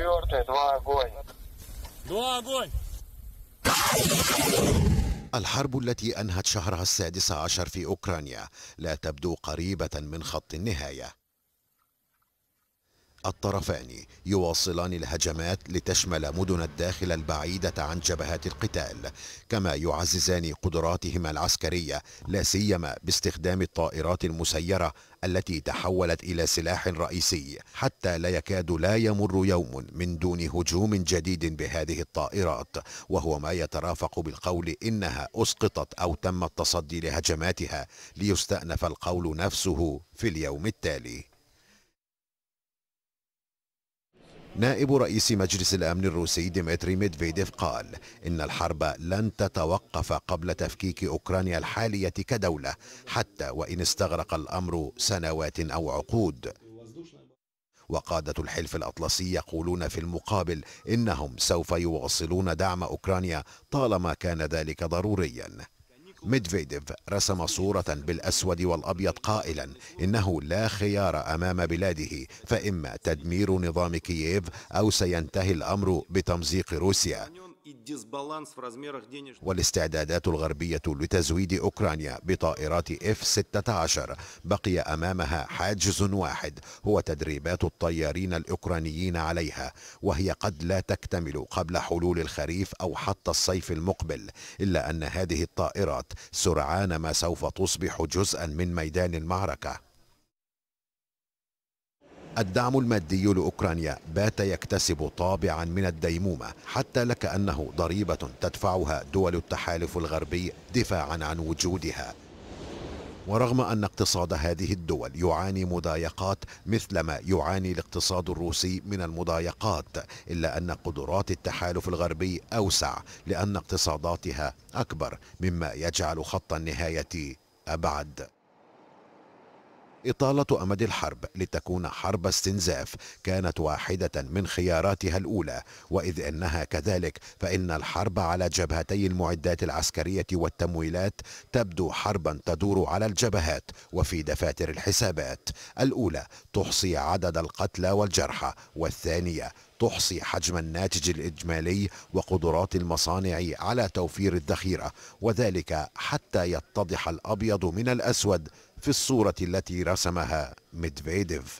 Четвертое, два огонь. Два огонь! الحرب التي أنهت شهرها السادس عشر في أوكرانيا لا تبدو قريبة من خط النهاية الطرفان يواصلان الهجمات لتشمل مدن الداخل البعيدة عن جبهات القتال كما يعززان قدراتهما العسكرية لا سيما باستخدام الطائرات المسيرة التي تحولت إلى سلاح رئيسي حتى لا يكاد لا يمر يوم من دون هجوم جديد بهذه الطائرات وهو ما يترافق بالقول إنها أسقطت أو تم التصدي لهجماتها ليستأنف القول نفسه في اليوم التالي. نائب رئيس مجلس الأمن الروسي ديمتري ميدفيديف قال إن الحرب لن تتوقف قبل تفكيك أوكرانيا الحالية كدولة حتى وإن استغرق الأمر سنوات أو عقود. وقادة الحلف الأطلسي يقولون في المقابل إنهم سوف يواصلون دعم أوكرانيا طالما كان ذلك ضروريا. ميدفيديف رسم صورة بالأسود والأبيض قائلا إنه لا خيار أمام بلاده فإما تدمير نظام كييف أو سينتهي الأمر بتمزيق روسيا. والاستعدادات الغربية لتزويد أوكرانيا بطائرات F-16 بقي أمامها حاجز واحد هو تدريبات الطيارين الأوكرانيين عليها وهي قد لا تكتمل قبل حلول الخريف أو حتى الصيف المقبل إلا أن هذه الطائرات سرعان ما سوف تصبح جزءا من ميدان المعركة. الدعم المادي لأوكرانيا بات يكتسب طابعا من الديمومة حتى لكأنه ضريبة تدفعها دول التحالف الغربي دفاعا عن وجودها. ورغم أن اقتصاد هذه الدول يعاني مضايقات مثلما يعاني الاقتصاد الروسي من المضايقات إلا أن قدرات التحالف الغربي أوسع لأن اقتصاداتها أكبر مما يجعل خط النهاية أبعد. إطالة أمد الحرب لتكون حرب استنزاف كانت واحدة من خياراتها الأولى وإذ أنها كذلك فإن الحرب على جبهتي المعدات العسكرية والتمويلات تبدو حربا تدور على الجبهات وفي دفاتر الحسابات. الأولى تحصي عدد القتلى والجرحى والثانية تحصي حجم الناتج الإجمالي وقدرات المصانع على توفير الذخيرة وذلك حتى يتضح الأبيض من الأسود في الصورة التي رسمها ميدفيديف.